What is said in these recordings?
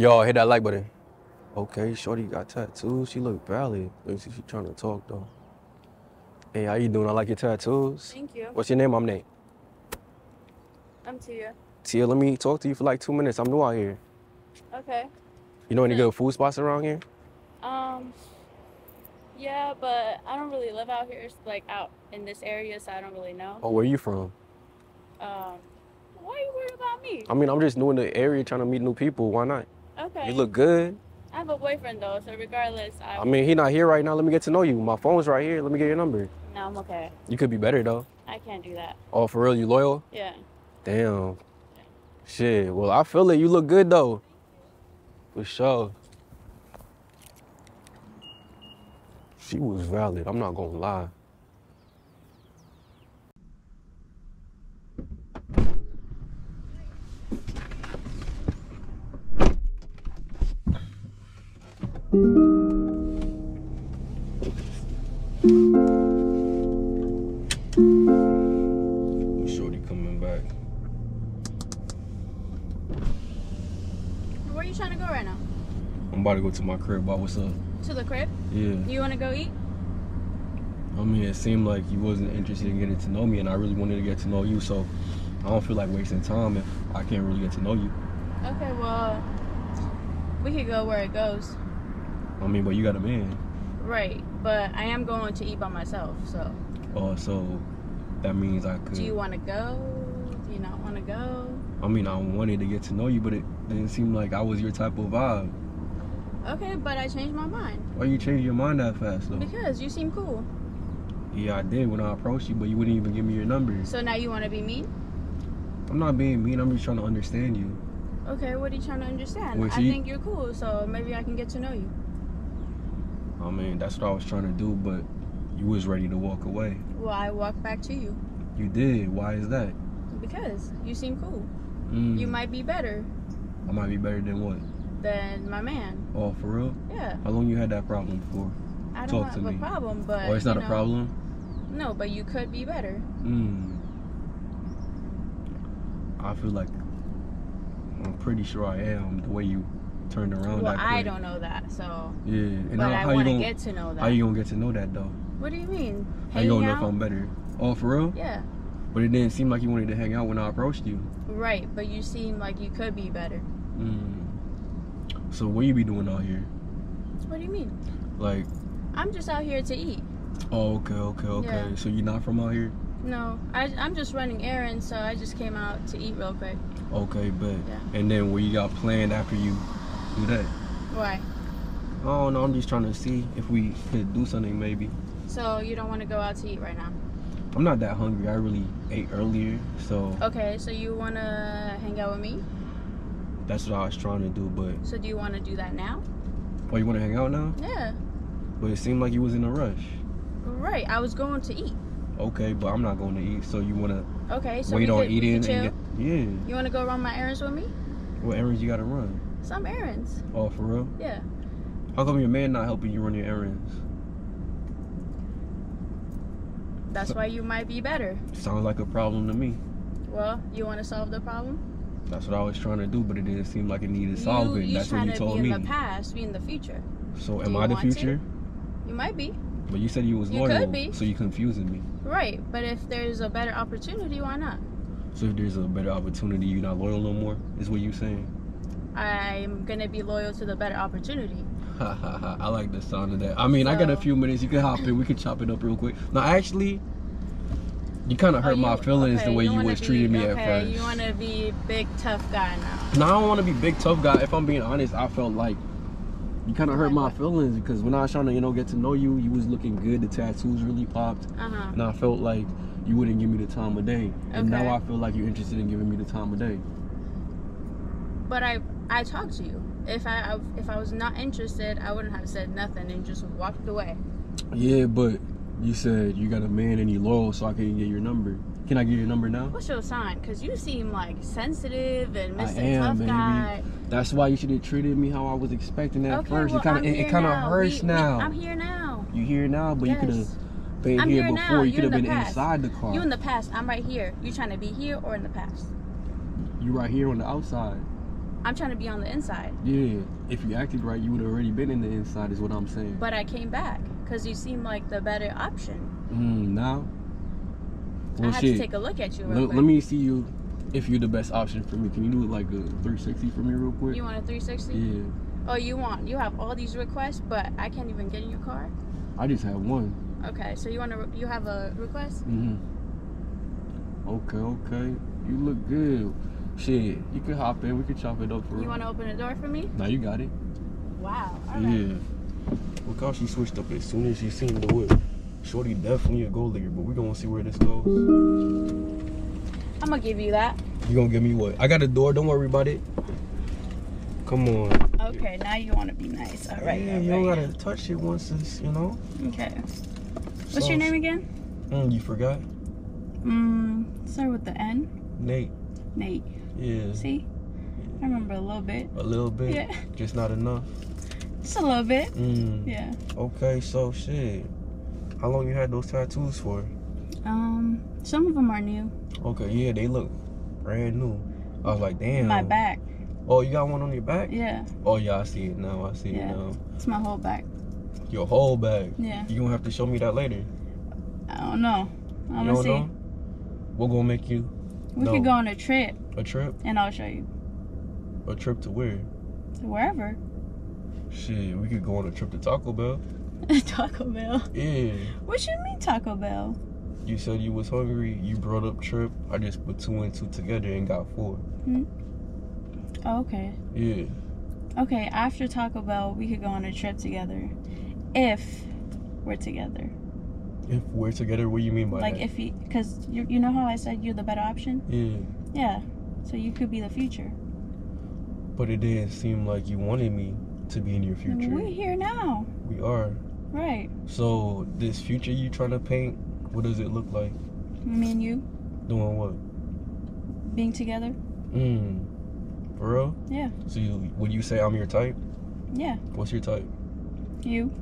Y'all hit that like button. Okay, Shorty got tattoos. She look valid. Let me see if she trying to talk though. Hey, how you doing? I like your tattoos. Thank you. What's your name? I'm Nate. I'm Tia. Tia, let me talk to you for like two minutes. I'm new out here. Okay. You know any good food spots around here? Um. Yeah, but I don't really live out here. It's like out in this area, so I don't really know. Oh, where you from? Um. Why are you worried about me? I mean, I'm just new in the area trying to meet new people. Why not? Okay. You look good. I have a boyfriend though, so regardless, I. I mean, he not here right now. Let me get to know you. My phone's right here. Let me get your number. No, I'm okay. You could be better though. I can't do that. Oh, for real? You loyal? Yeah. Damn. Shit. Well, I feel it. You look good though. For sure. She was valid. I'm not gonna lie. Shorty coming back. Where are you trying to go right now? I'm about to go to my crib. But what's up? To the crib? Yeah. You want to go eat? I mean, it seemed like you wasn't interested in getting to know me, and I really wanted to get to know you. So I don't feel like wasting time if I can't really get to know you. Okay. Well, we could go where it goes. I mean, but you got a man. Right. But I am going to eat by myself. So, Oh, so that means I could. do you want to go? Do you not want to go? I mean, I wanted to get to know you, but it didn't seem like I was your type of vibe. Okay, but I changed my mind Why you change your mind that fast, though? because you seem cool. Yeah, I did when I approached you, but you wouldn't even give me your number. So now you want to be mean? I'm not being mean. I'm just trying to understand you. Okay, what are you trying to understand? I think you're cool, so maybe I can get to know you. I mean, that's what I was trying to do, but you was ready to walk away. Well, I walked back to you You did. Why is that? because you seem cool. Mm, You might be better I might be better than what? than my man. Oh, for real? Yeah, How long you had that problem for? I Talk don't to have a me. problem, but oh, it's not you a problem? No, but you could be better. Mm. I feel like I'm pretty sure I am the way you turned around well, I don't know that, so. Yeah, and but how, I how want to get to know that. how you gonna get to know that though? what do you mean? How you gonna know if? I'm better? Oh, for real? Yeah, But it didn't seem like you wanted to hang out when I approached you. right. But you seem like you could be better. Mm. So what you be doing out here? What do you mean? Like, I'm just out here to eat. oh, okay, okay, okay. Yeah. So you're not from out here? No, I, I'm just running errands, so I just came out to eat real quick. Okay, but Yeah. And then what you got planned after you do that? Why? I don't know. I'm just trying to see if we could do something maybe. So you don't want to go out to eat right now? I'm not that hungry. I really ate earlier, so Okay, so you want to hang out with me? that's what I was trying to do. But So do you want to do that now? oh, you want to hang out now? Yeah. But it seemed like you was in a rush. Right. I was going to eat. Okay, but I'm not going to eat. So you want to Okay, so wait we on could, eating and get yeah. You want to go run my errands with me? What errands you got to run? Some errands. Oh, for real? Yeah. How come your man not helping you run your errands? That's why you might be better. Sounds like a problem to me. Well, you want to solve the problem? That's what I was trying to do, but it didn't seem like it needed solving. you That's what you to told be me. in the past, be in the future. So am I the want to? future? You might be. But you said you was loyal, You could be. so you're confusing me. Right. But if there's a better opportunity, why not? So if there's a better opportunity, you're not loyal no more. Is what you're saying? I'm gonna be loyal to the better opportunity. I like the sound of that. I mean, I got a few minutes. You can hop in. We can chop it up real quick. Now, actually, you kind of Oh, hurt my feelings okay, the way you, wanna was be- treating me okay, at first. you want to be big tough guy now. No, I don't want to be big tough guy. If I'm being honest, I felt like you kind of hurt my feelings because when I was trying to, you know, get to know you, you was looking good. The tattoos really popped, Uh huh. and I felt like you wouldn't give me the time of day. And Okay. now I feel like you're interested in giving me the time of day. But I I talked to you. If I if I was not interested, I wouldn't have said nothing and just walked away. Yeah, but you said you got a man and you loyal, so I can get your number. Can I get your number now? What's your sign? Cause you seem like sensitive and I am, Tough baby. Guy. That's why you should have treated me how I was expecting at Okay, first. well, it kind of it, it kind of hurts We- we- now. I'm here now. you here now, but you could have been I'm here here before. now. You could have been past. inside the car. You in the past. I'm right here. You trying to be here or in the past? you right here on the outside. I'm trying to be on the inside. Yeah. If you acted right, you would have already been in the inside. Is what I'm saying. But I came back because you seem like the better option. Mm, now. I have shit. to take a look at you real Let, me see you. If you're the best option for me, can you do like a 360 for me real quick? You want a 360? yeah. Oh, you want? You have all these requests, but I can't even get in your car. I just have one. Okay, so you want to? You have a request? hmm Okay, okay. You look good. Shit, you can hop in. We can chop it up for You want to open the door for me? Now you got it. Wow. All right. Yeah. Look how she switched up as soon as she seen the whip. Shorty definitely a gold digger, but we gonna see where this goes. I'm gonna give you that. You gonna give me what? I got a door. Don't worry about it. Come on. Okay, now you want to be nice. All right. Yeah, all you don't gotta touch it once it's, you know. Okay. What's your name again? Mm, you forgot? Mm, start with the N. Nate. Nate. Yeah. See? I remember a little bit. A little bit. Yeah. Just not enough. Just a little bit. Mm. Yeah. Okay, so shit. How long you had those tattoos for? Um, some of them are new. Okay, yeah, they look brand new. I was like, damn. My back. Oh, you got one on your back? Yeah. Oh yeah, I see it now. I see Yeah. it now. It's my whole back. Your whole back. Yeah. You gonna have to show me that later. I don't know. I'm you gonna see. know? We're gonna make you We could go on a trip a trip? and I'll show you. A trip to where? To wherever. Shit, we could go on a trip to Taco Bell. Taco Bell. Yeah. What you mean Taco Bell? You said you was hungry. You brought up trip. I just put two and two together and got four. Hmm? Oh, okay. Yeah. Okay, after Taco Bell, we could go on a trip together. If we're together. If we're together, what do you mean by like that? if you, because you, you know how I said you're the better option? yeah. Yeah. So you could be the future. But it didn't seem like you wanted me to be in your future. We're here now. We are. Right. So this future you trying to paint, what does it look like? Me and you Doing what? being together? Mm. For real? Yeah. So you, would you say I'm your type? Yeah. What's your type? You.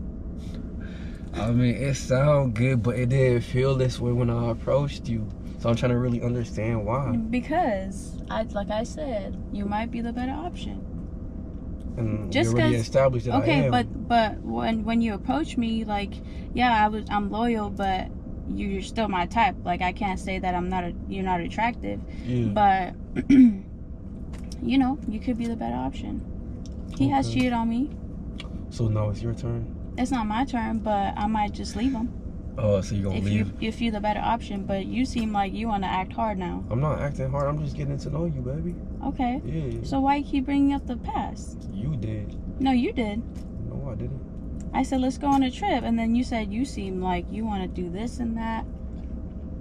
I mean, it sound good, but it didn't feel this way when I approached you. So I'm trying to really understand why. Because I like I said, you might be the better option. And Just already established that Okay, but but when when you approach me, like, yeah, I was I'm loyal, but you're still my type. Like I can't say that I'm not a, you're not attractive, yeah. but you know you could be the better option. He has cheated on me. so now it's your turn. It's not my turn, but I might just leave him Oh, so you gonna if leave? you if you're the better option. But you seem like you want to act hard now. I'm not acting hard. I'm just getting to know you, baby. Okay, Yeah. so why keep bringing up the past? You did. No, you did. No, I didn't. I said let's go on a trip, and then you said you seem like you want to do this and that.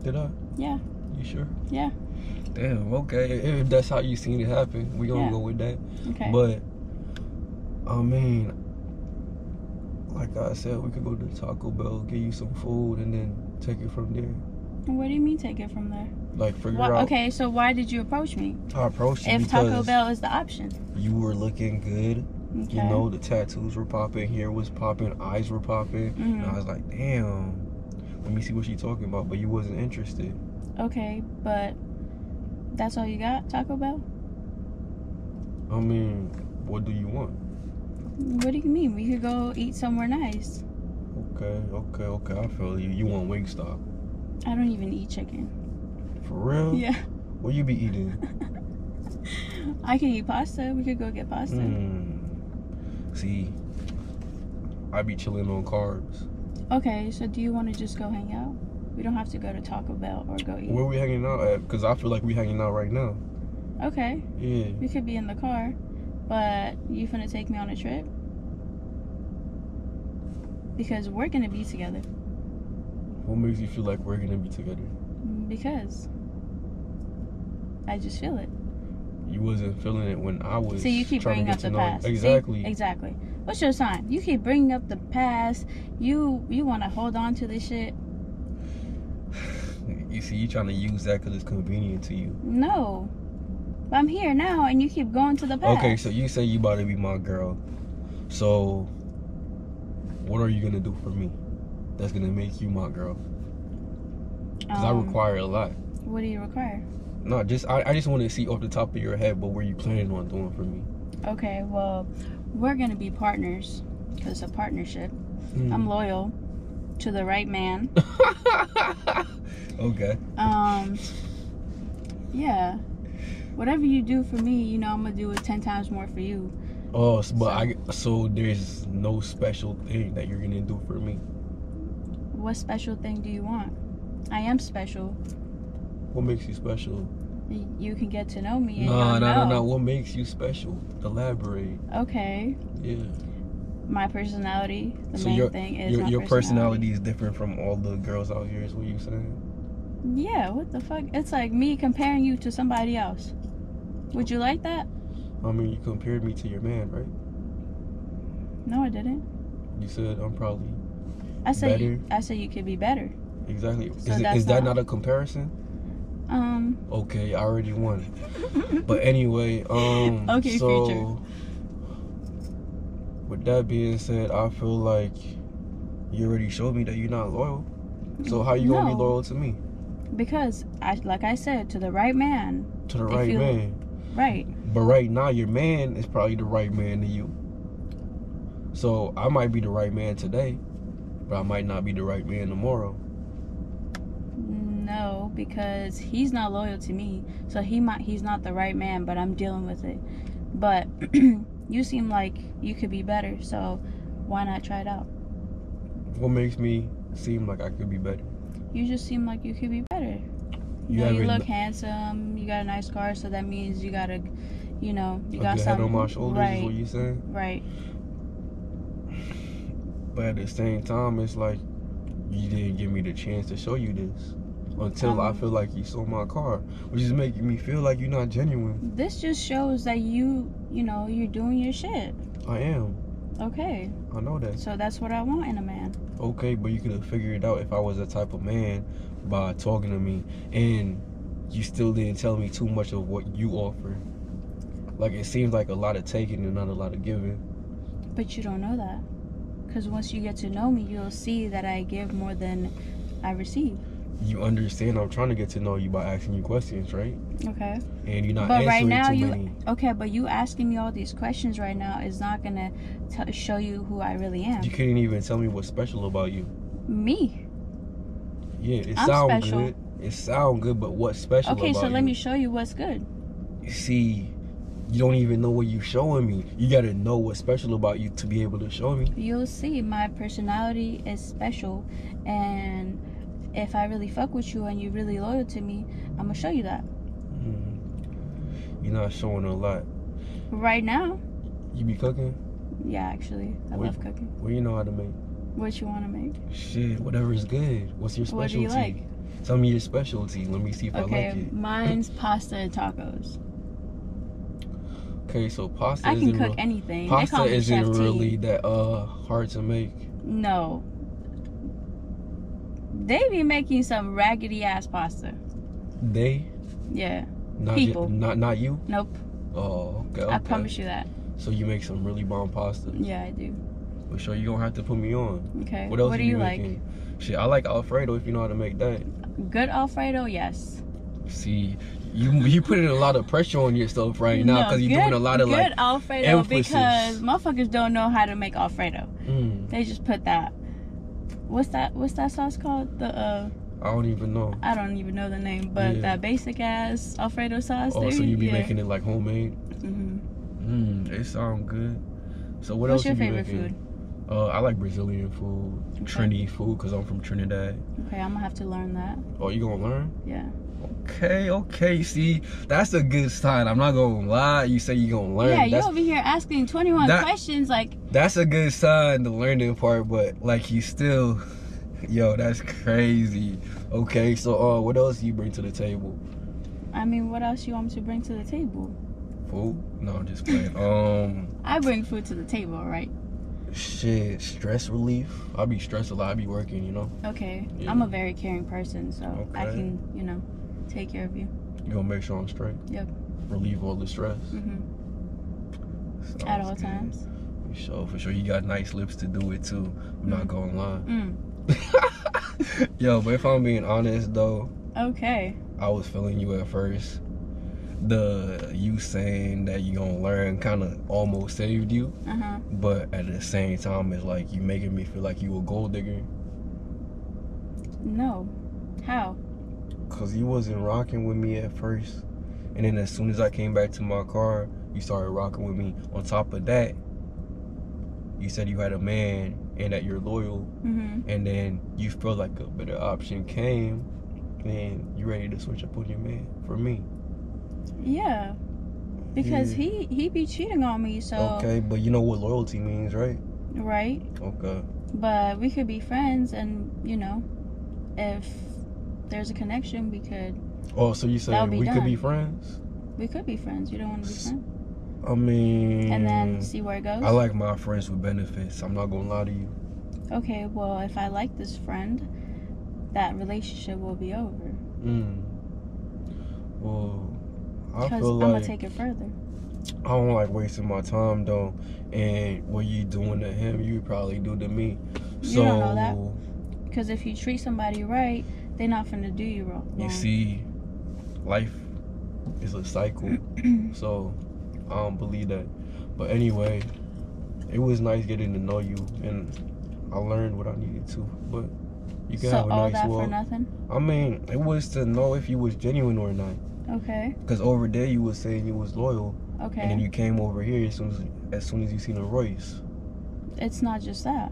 Did I? Yeah. You sure? Yeah. Damn. Okay. If that's how you seen it happen, we gonna Yeah. go with that. Okay. But I mean, like I said, we could go to Taco Bell, get you some food, and then take it from there. what do you mean take it from there? Like figure Why, out. okay, so why did you approach me? I approached you If because Taco Bell is the option. you were looking good. Okay. You know, the tattoos were popping, hair was popping, eyes were popping, and I Mhm. was like, damn. Let me see what she's talking about, but you wasn't interested. Okay, but that's all you got, Taco Bell? I mean, what do you want? What do you mean? We could go eat somewhere nice. Okay, okay, okay. I feel you. You want Wingstop? I don't even eat chicken. For real? Yeah. What you be eating? I can eat pasta. We could go get pasta. Mm. See, I be chilling on carbs. Okay, so do you want to just go hang out? We don't have to go to Taco Bell or go eat. Where we hanging out at? Because I feel like we hanging out right now. Okay, Yeah. we could be in the car, but you finna take me on a trip? Because we're gonna be together. What makes you feel like we're gonna be together? Because I just feel it. You wasn't feeling it when I was. So you keep bringing up the know- past. See? Exactly. Exactly. What's your sign? You keep bringing up the past. You you want to hold on to this shit? You see, you trying to use that because it's convenient to you. No. But I'm here now, and you keep going to the past. Okay, so you say you about to be my girl. So, what are you gonna do for me? That's gonna make you my girl. Cause I Um, require a lot. What do you require? No, just I, I just want to see off the top of your head what were you planning on doing for me? Okay, well, we're gonna be partners because it's a partnership. Mm. I'm loyal to the right man. okay. Um, yeah. Whatever you do for me, you know I'm gonna do it ten times more for you. Oh, so, but I so there's no special thing that you're gonna do for me. What special thing do you want? I am special. What makes you special? You can get to know me. No, no, no, no. What makes you special? Elaborate. Okay, Yeah. my personality. The so main your thing is your, your personality is different from all the girls out here. Is what you're saying? Yeah, what the fuck? It's like me comparing you to somebody else. Would you like that? I mean, you compared me to your man, right? No, I didn't. You said I'm probably I said you, I said you could be better. exactly. So is it, that's is that not- not a comparison? Um. Okay, I already won. But anyway, um. Okay, so, future. With that being said, I feel like you already showed me that you're not loyal. So how you gonna be loyal to me? Because I, like I said, to the right man, To the right you- man. right? But right now, your man is probably the right man to you. So I might be the right man today, but I might not be the right man tomorrow. No, because he's not loyal to me, so he might he's not the right man. But I'm dealing with it. But you seem like you could be better, so why not try it out? What makes me seem like I could be better? You just seem like you could be better. You You, know, you look handsome. You got a nice car, so that means you got a, you know, you A got good something. on my shoulders right, is what you saying. right. But at the same time, it's like you didn't give me the chance to show you this until I Um, feel like you saw my car, which is making me feel like you're not genuine. This just shows that you, you know, you're doing your shit. I am. Okay, I know that. so that's what I want in a man. Okay, but you could have figured it out if I was the type of man by talking to me, and you still didn't tell me too much of what you offer. Like it seems like a lot of taking and not a lot of giving. But you don't know that. Because once you get to know me, you'll see that I give more than I receive. You understand? I'm trying to get to know you by asking you questions, right? Okay. And you're not But answering right now, too you many. okay? But you asking me all these questions right now is not gonna t- show you who I really am. You couldn't even tell me what's special about you. Me. Yeah, it I'm sound special. good. It sound good, but what's special Okay, so let you? me show you what's good. You see, you don't even know what you're showing me. You gotta know what's special about you to be able to show me. You'll see my personality is special, and if I really fuck with you and you're really loyal to me, I'm gonna show you that. Mhm. You're not showing a lot. Right now, You be cooking? yeah, actually, I What- love cooking. What you know how to make? What you want to make? Shit, whatever is good. What's your specialty? What do you like? Tell me your specialty. Let me see if I like it. Okay, mine's pasta and tacos. Okay, so pasta I can cook real- anything. pasta isn't really that uh hard to make. No. They be making some raggedy ass pasta. They Yeah. not People. ju- not not you. Nope. Oh, okay. I promise you that. So you make some really bomb pasta. Yeah, I do. For sure, you gonna have to put me on. Okay. What else do you you like? making? Shit, I like Alfredo if you know how to make that. Good Alfredo? Yes. See, you you putting a lot of pressure on yourself right now No, because you're doing a lot of like good like. Alfredo emphasis. because motherfuckers don't know how to make Alfredo. Mm, They just put that. What's that? What's that sauce called? The uh, I don't even know. I don't even know the name, but Yeah. that basic ass Alfredo sauce. Oh, so you be yeah. making it like homemade? Mm-hmm. Mm, it sound good. So what What's else your you favorite making? food? Uh, I like Brazilian food, Trini food, cause I'm from Trinidad. Okay, I'm gonna have to learn that. Oh, you gonna learn? Yeah. Okay, okay. See, that's a good sign. I'm not gonna lie. You say you gonna learn. Yeah, you that's, over here asking 21 That- questions like, that's a good sign, the learning part. But like, you still, yo, that's crazy. Okay, so uh, what else you bring to the table? I mean, what else you want me to bring to the table? Food? No, I'm just playing. um, I bring food to the table, right? shit, stress relief. I be stressed a lot. I be working, you know. Okay. Yeah. I'm a very caring person, so I can, you know, take care of you. You gonna make sure I'm straight. Yep. Relieve all the stress. hmm At all good. times. For sure, for sure. You got nice lips to do it too. I'm not gonna lie. Mm. Yo, but if I'm being honest though, Okay. I was feeling you at first. The you saying that you gonna learn kind of almost saved you, Uh-huh. but at the same time, it's like you making me feel like you a gold digger. No. How? Cause you wasn't rocking with me at first, and then as soon as I came back to my car, you started rocking with me. On top of that, you said you had a man and that you're loyal, Mm-hmm. and then you felt like a better option came, and you're ready to switch up on your man for me. Yeah. Because Yeah. he he be cheating on me, so Okay, but you know what loyalty means, right? right. Okay. But we could be friends, and you know, if there's a connection, we could Oh, so you said we could be friends? we could be friends. You don't want to be friends, I mean, and then see where it goes. I like my friends with benefits. I'm not gonna lie to you. okay, well, if I like this friend, that relationship will be over. Mm. Well, I feel I'm gonna take it further. I don't like wasting my time though. And what you doing to him, you probably do to me. You so don't know that. Because if you treat somebody right, they're not gonna do you wrong. you see, life is a cycle. so I don't believe that. But anyway, it was nice getting to know you, and I learned what I needed to. But you can so have a all nice that for nothing. I mean, it was to know if you was genuine or not. Okay. Cause over there you was saying you was loyal, Okay. and then you came over here as soon as as soon as you seen a Royce. it's not just that.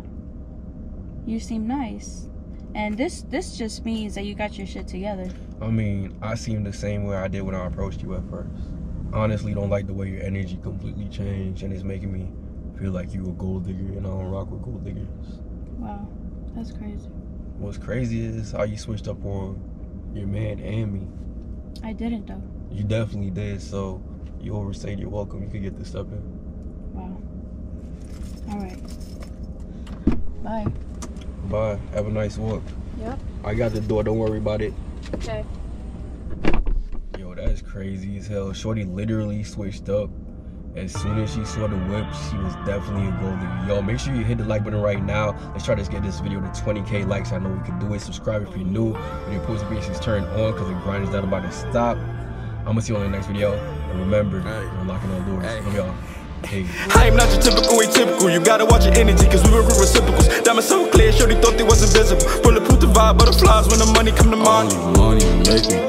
You seem nice. And this this just means that you got your shit together. I mean, I seem the same way I did when I approached you at first. Honestly, don't like the way your energy completely changed, and it's making me feel like you a gold digger, and I don't rock with gold diggers. Wow. That's crazy. What's crazy is how you switched up on your man and me. I didn't though. You definitely did. So you overstayed your welcome. You could get this step in. Wow. Alright. Bye. Bye. Have a nice walk. Yep. I got the door. Don't worry about it. Okay. Yo, that's crazy as hell. Shorty literally switched up. As soon as she saw the whip, she was definitely a gold digger. Yo, make sure you hit the like button right now. Let's try to get this video to 20k likes. I know we can do it. Subscribe if you're new. And your post notifications turned on because the grind is not about to stop. I'm gonna see you on the next video. And remember, Hey. we're locking on doors. Hey. Love y'all. Hey. I am not your typical atypical. You gotta watch your energy, cause we were reciprocals. Diamonds so clear, shorty thought they was invisible. Bulletproof the vibe, butterflies when the money come to mind. Only money make me